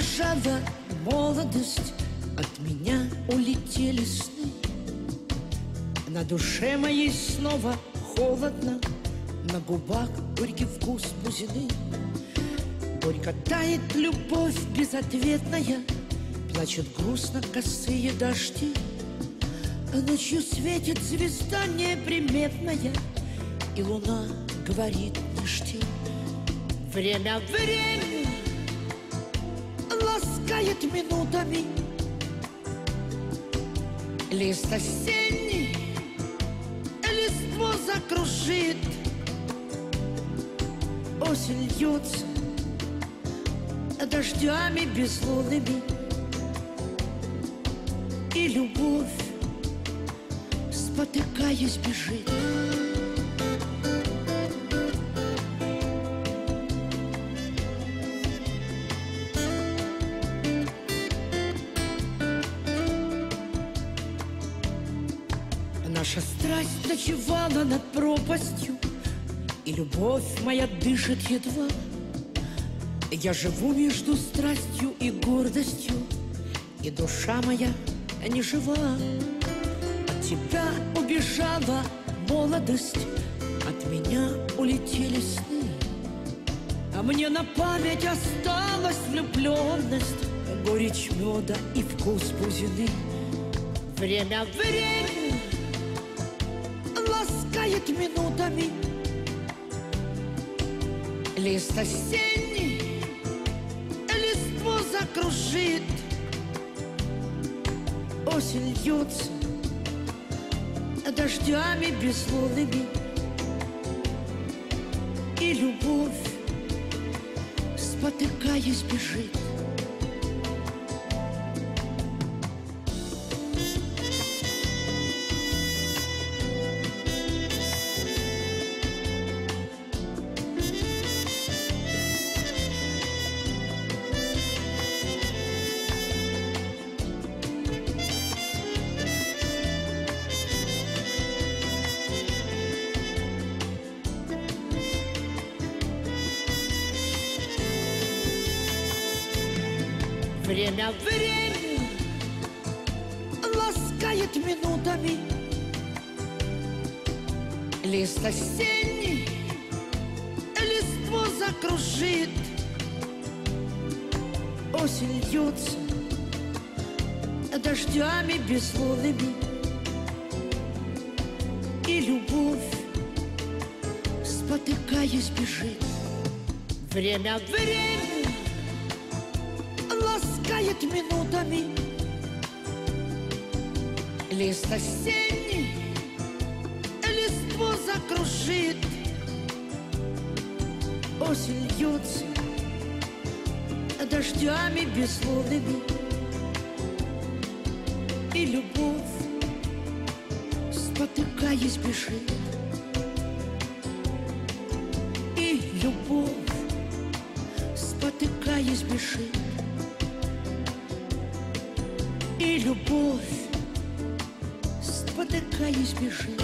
убежала молодость, от меня улетели сны. На душе моей снова холодно, на губах горький вкус бузины. Горько тает любовь безответная, Плачут грустно косые дожди. А ночью светит звезда неприметная, И луна говорит не жди. Время, время ласкает минутами. Лист осенний листво закружит. Осень льется дождями безлунными. И любовь, спотыкаясь, бежит Наша страсть ночевала над пропастью И любовь моя дышит едва. Я живу между страстью и гордостью И душа моя не жива. От тебя убежала молодость От меня улетели сны. А мне на память осталась влюбленность Горечь меда и вкус бузины. Время, время ласкает минутами. Лист осенний листво закружит Осень льется дождями безлунными. И любовь, спотыкаясь, бежит Время, время ласкает минутами Лист осенний листво закружит. Осень льется дождями безлунными И любовь, спотыкаясь, бежит. Время, время ласкает минутами. Лист осенний листво закружит. Осень льется дождями безлунными. И любовь, спотыкаясь, бежит. И любовь, спотыкаясь, бежит И любовь, спотыкаясь, бежит